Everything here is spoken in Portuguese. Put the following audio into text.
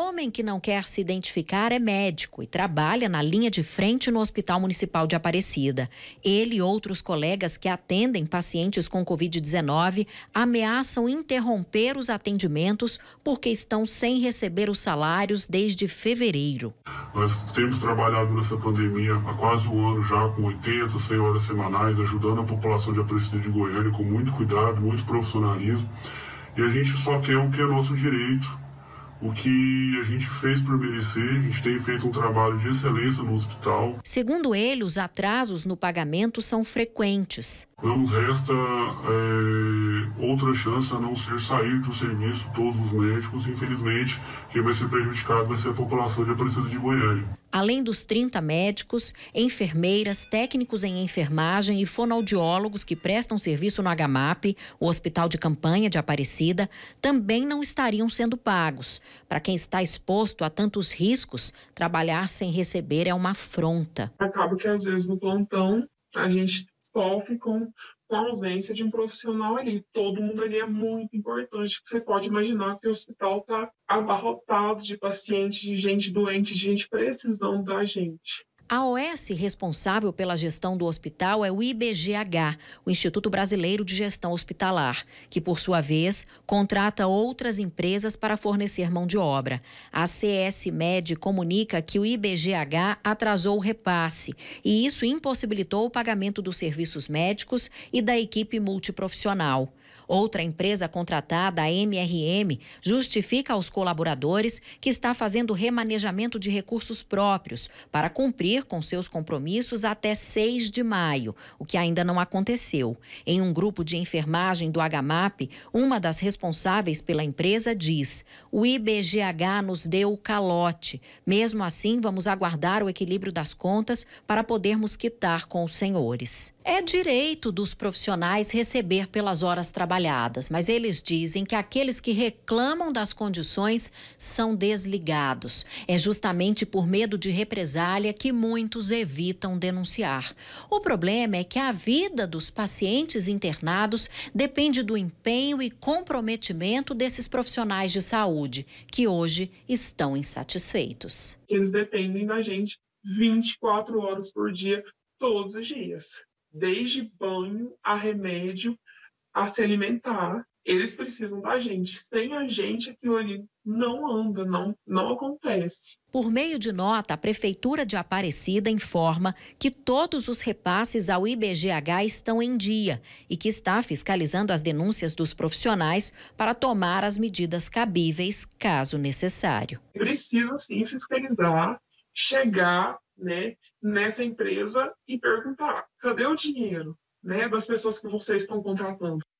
Homem que não quer se identificar é médico e trabalha na linha de frente no Hospital Municipal de Aparecida. Ele e outros colegas que atendem pacientes com Covid-19 ameaçam interromper os atendimentos porque estão sem receber os salários desde fevereiro. Nós temos trabalhado nessa pandemia há quase um ano já, com 80, 100 horas semanais, ajudando a população de Aparecida de Goiânia com muito cuidado, muito profissionalismo. E a gente só quer o que é nosso direito o que a gente fez por merecer. A gente tem feito um trabalho de excelência no hospital. Segundo ele, os atrasos no pagamento são frequentes. Não nos resta é, outra chance a não ser sair do serviço todos os médicos. Infelizmente, quem vai ser prejudicado vai ser a população de Aparecida de Goiânia. Além dos 30 médicos, enfermeiras, técnicos em enfermagem e fonoaudiólogos que prestam serviço no HMAP, o Hospital de Campanha de Aparecida, também não estariam sendo pagos. Para quem está exposto a tantos riscos, trabalhar sem receber é uma afronta. Acaba que às vezes no plantão a gente sofre com, com a ausência de um profissional ali. Todo mundo ali é muito importante. Você pode imaginar que o hospital está abarrotado de pacientes, de gente doente, de gente precisando da gente. A OS responsável pela gestão do hospital é o IBGH, o Instituto Brasileiro de Gestão Hospitalar, que, por sua vez, contrata outras empresas para fornecer mão de obra. A CS Med comunica que o IBGH atrasou o repasse e isso impossibilitou o pagamento dos serviços médicos e da equipe multiprofissional. Outra empresa contratada, a MRM, justifica aos colaboradores que está fazendo remanejamento de recursos próprios para cumprir com seus compromissos até 6 de maio, o que ainda não aconteceu. Em um grupo de enfermagem do HMAP, uma das responsáveis pela empresa diz: o IBGH nos deu o calote. Mesmo assim, vamos aguardar o equilíbrio das contas para podermos quitar com os senhores. É direito dos profissionais receber pelas horas trabalhadas, mas eles dizem que aqueles que reclamam das condições são desligados. É justamente por medo de represália que muitos evitam denunciar. O problema é que a vida dos pacientes internados depende do empenho e comprometimento desses profissionais de saúde, que hoje estão insatisfeitos. Eles dependem da gente 24 horas por dia, todos os dias desde banho a remédio a se alimentar. Eles precisam da gente. Sem a gente, aquilo ali não anda, não, não acontece. Por meio de nota, a Prefeitura de Aparecida informa que todos os repasses ao IBGH estão em dia e que está fiscalizando as denúncias dos profissionais para tomar as medidas cabíveis, caso necessário. Precisa sim fiscalizar, chegar né, nessa empresa e perguntar: cadê o dinheiro né, das pessoas que vocês estão contratando?